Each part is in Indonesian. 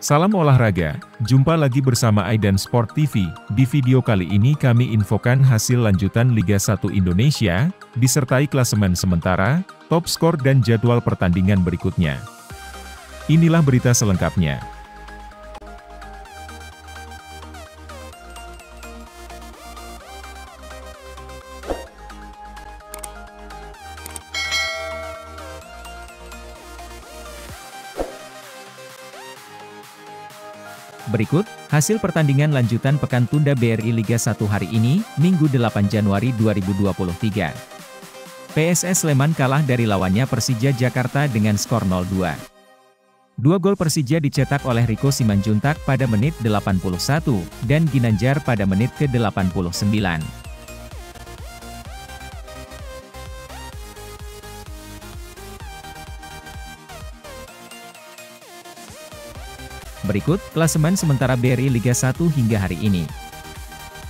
Salam olahraga, jumpa lagi bersama Aidan Sport TV. Di video kali ini kami infokan hasil lanjutan Liga 1 Indonesia, disertai klasemen sementara, top skor dan jadwal pertandingan berikutnya. Inilah berita selengkapnya. Berikut, hasil pertandingan lanjutan pekan tunda BRI Liga 1 hari ini, Minggu 8 Januari 2023. PSS Sleman kalah dari lawannya Persija Jakarta dengan skor 0-2. Dua gol Persija dicetak oleh Riko Simanjuntak pada menit 81, dan Ginanjar pada menit ke-89. Berikut, klasemen sementara BRI Liga 1 hingga hari ini.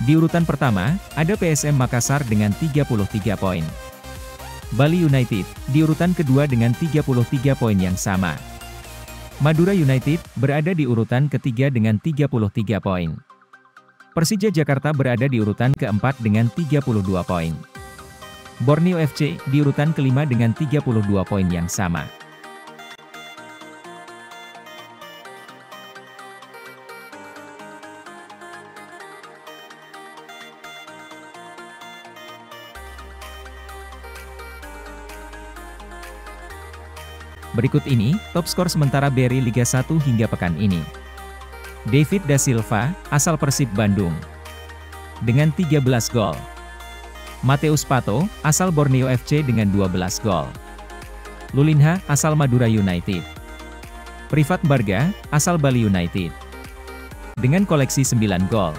Di urutan pertama, ada PSM Makassar dengan 33 poin. Bali United, di urutan kedua dengan 33 poin yang sama. Madura United, berada di urutan ketiga dengan 33 poin. Persija Jakarta berada di urutan keempat dengan 32 poin. Borneo FC, di urutan kelima dengan 32 poin yang sama. Berikut ini, top skor sementara Berry Liga 1 hingga pekan ini. David Da Silva, asal Persib Bandung. Dengan 13 gol. Mateus Pato, asal Borneo FC dengan 12 gol. Lulinha, asal Madura United. Privat Barga, asal Bali United. Dengan koleksi 9 gol.